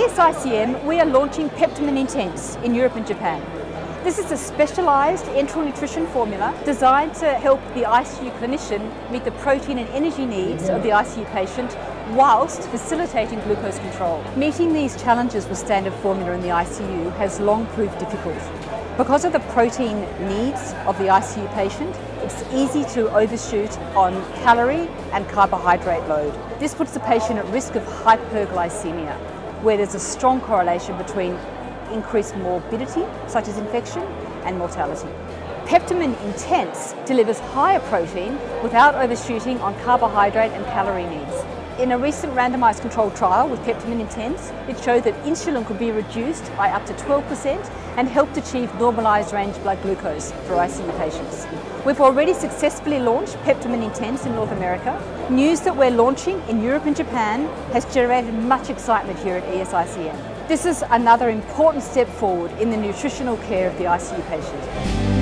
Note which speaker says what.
Speaker 1: ESICM, we are launching Peptamen Intense in Europe and Japan. This is a specialised enteral nutrition formula designed to help the ICU clinician meet the protein and energy needs of the ICU patient whilst facilitating glucose control. Meeting these challenges with standard formula in the ICU has long proved difficult. Because of the protein needs of the ICU patient, it's easy to overshoot on calorie and carbohydrate load. This puts the patient at risk of hyperglycemia, where there's a strong correlation between increased morbidity, such as infection, and mortality. Peptamen Intense delivers higher protein without overshooting on carbohydrate and calorie needs. In a recent randomised controlled trial with Peptamen Intense, it showed that insulin could be reduced by up to 12% and helped achieve normalised range blood glucose for ICU patients. We've already successfully launched Peptamen Intense in North America. News that we're launching in Europe and Japan has generated much excitement here at ESICM. This is another important step forward in the nutritional care of the ICU patient.